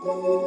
Oh.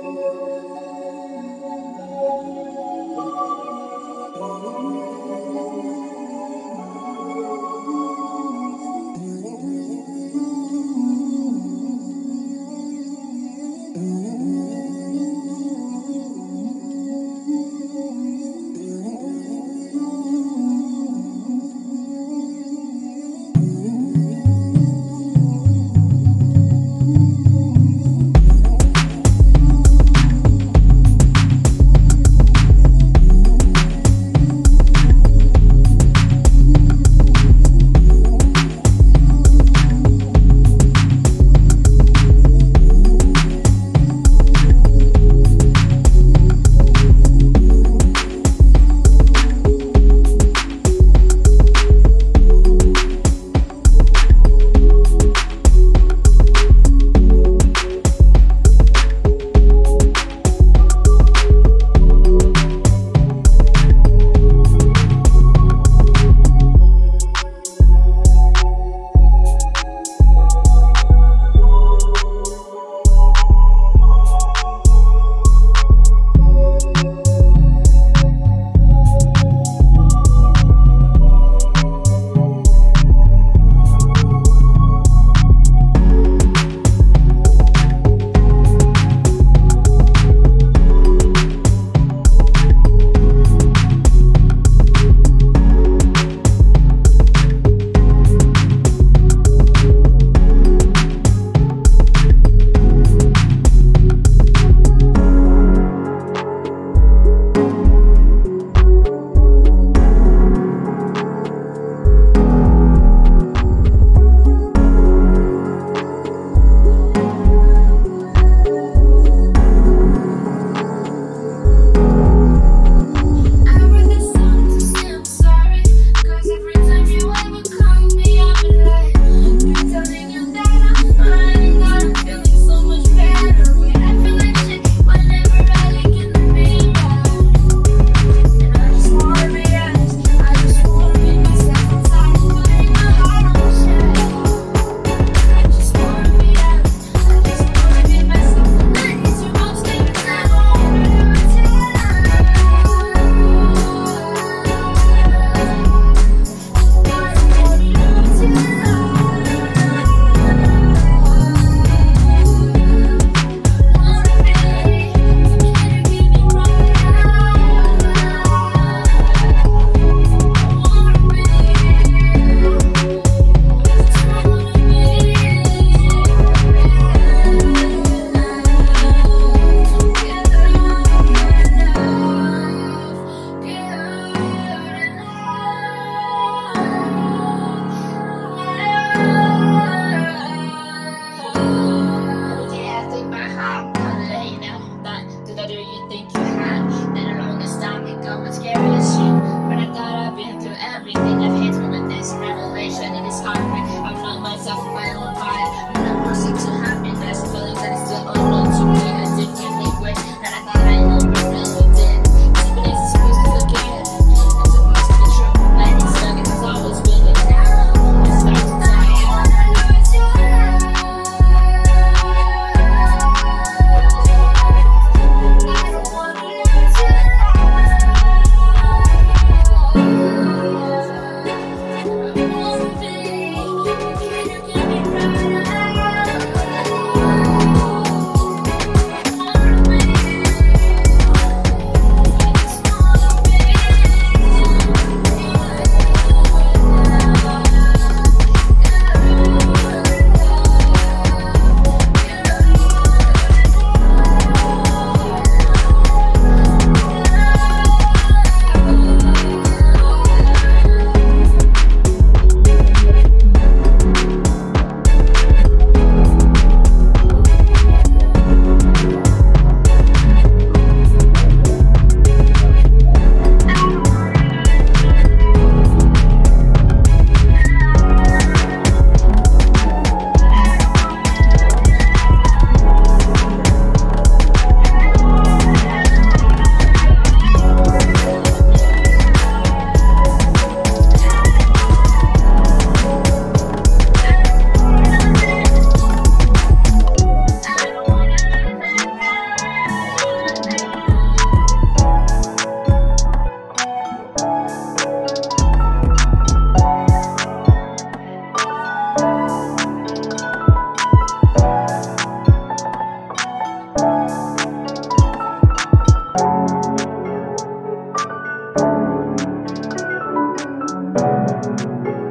you